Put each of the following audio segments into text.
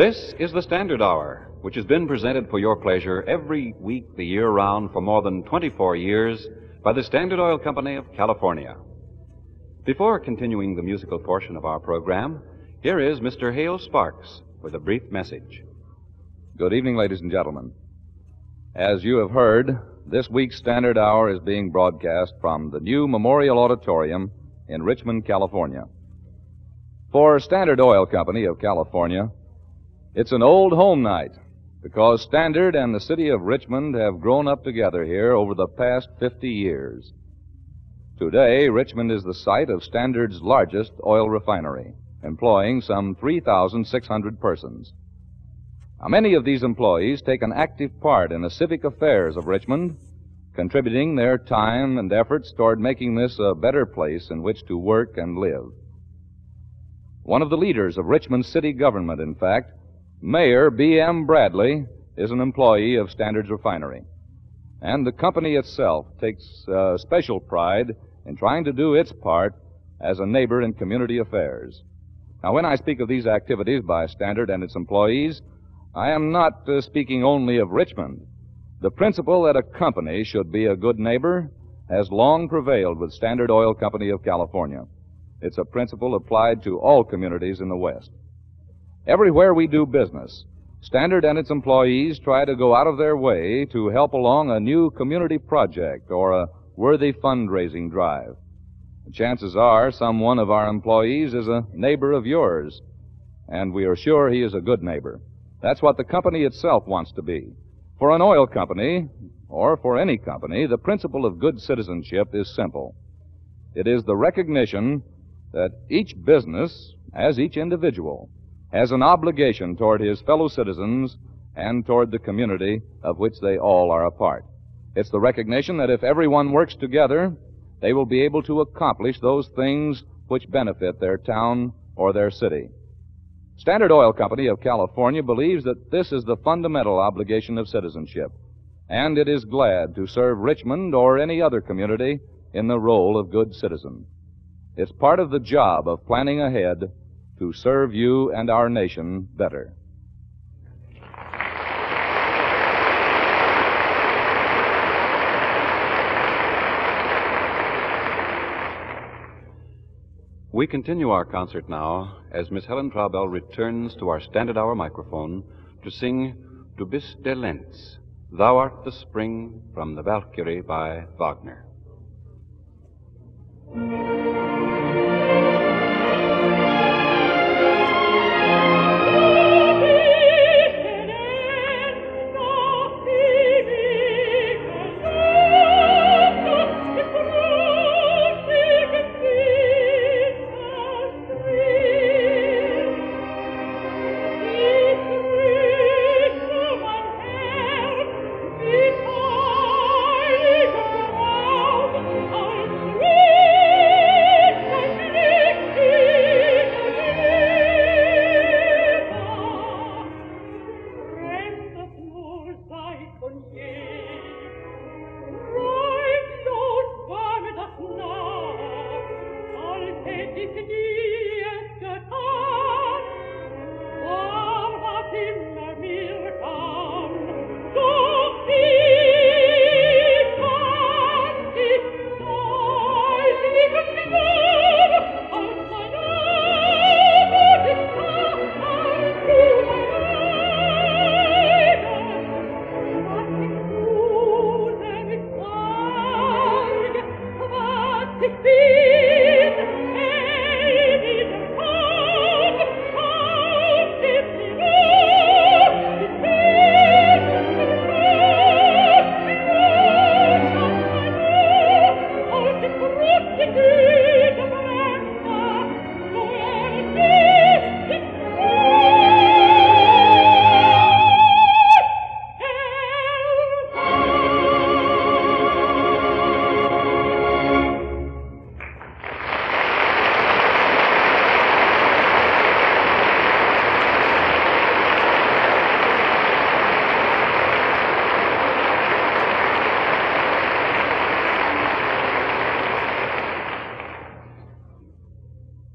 This is the Standard Hour, which has been presented for your pleasure every week the year round for more than 24 years by the Standard Oil Company of California. Before continuing the musical portion of our program, here is Mr. Hale Sparks with a brief message. Good evening, ladies and gentlemen. As you have heard, this week's Standard Hour is being broadcast from the new Memorial Auditorium in Richmond, California. For Standard Oil Company of California, it's an old home night because Standard and the city of Richmond have grown up together here over the past 50 years. Today, Richmond is the site of Standard's largest oil refinery, employing some 3,600 persons. Now, many of these employees take an active part in the civic affairs of Richmond, contributing their time and efforts toward making this a better place in which to work and live. One of the leaders of Richmond city government, in fact, Mayor B.M. Bradley is an employee of Standard's Refinery. And the company itself takes uh, special pride in trying to do its part as a neighbor in community affairs. Now, when I speak of these activities by Standard and its employees, I am not uh, speaking only of Richmond. The principle that a company should be a good neighbor has long prevailed with Standard Oil Company of California. It's a principle applied to all communities in the West. Everywhere we do business, Standard and its employees try to go out of their way to help along a new community project or a worthy fundraising drive. Chances are some one of our employees is a neighbor of yours, and we are sure he is a good neighbor. That's what the company itself wants to be. For an oil company, or for any company, the principle of good citizenship is simple. It is the recognition that each business, as each individual, has an obligation toward his fellow citizens and toward the community of which they all are a part. It's the recognition that if everyone works together, they will be able to accomplish those things which benefit their town or their city. Standard Oil Company of California believes that this is the fundamental obligation of citizenship, and it is glad to serve Richmond or any other community in the role of good citizen. It's part of the job of planning ahead to serve you and our nation better. We continue our concert now as Miss Helen Traubel returns to our Standard Hour microphone to sing Du bist der Lenz, Thou art the Spring from the Valkyrie by Wagner. e qui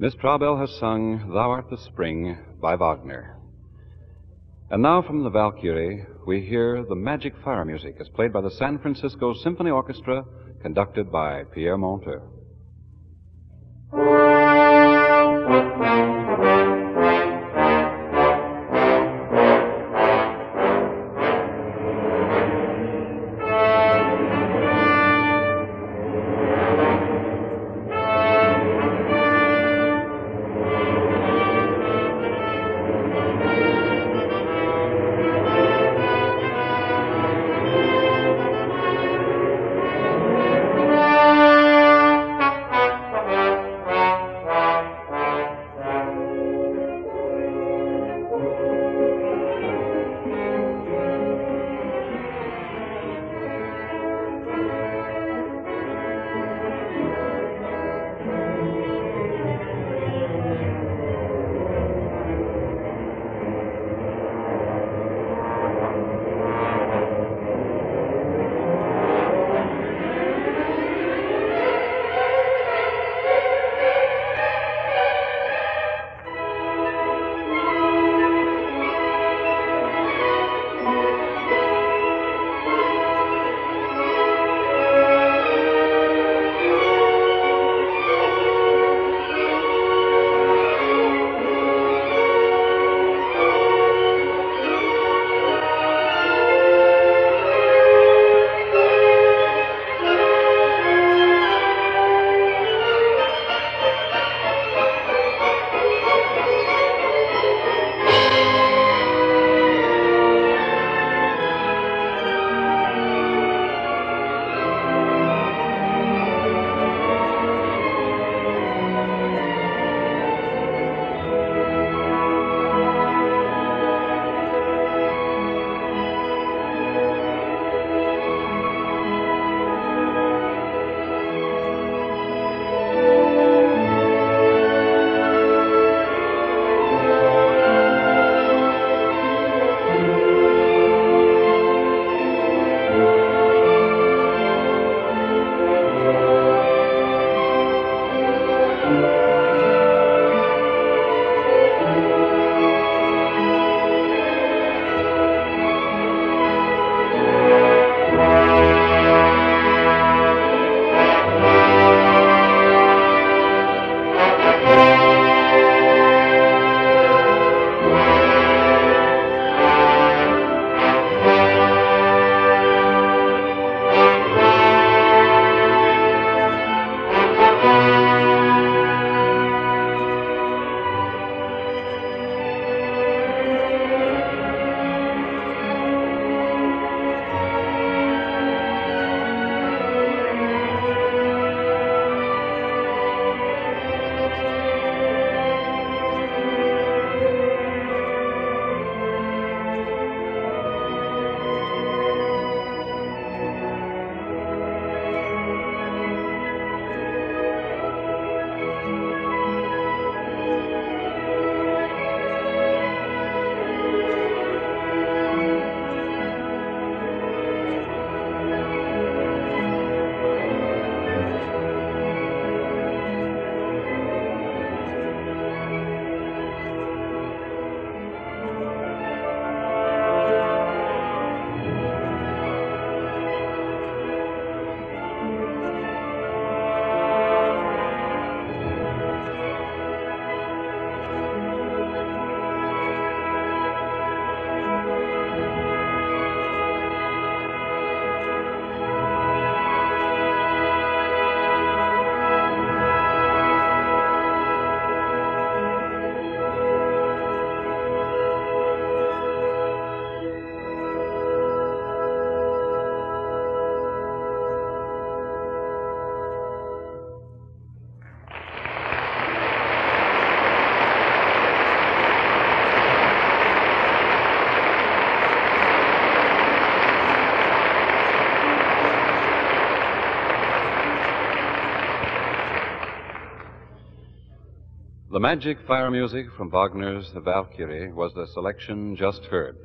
Miss Traubel has sung Thou Art the Spring by Wagner. And now from the Valkyrie, we hear the magic fire music as played by the San Francisco Symphony Orchestra, conducted by Pierre Monteux. The magic fire music from Wagner's The Valkyrie was the selection just heard.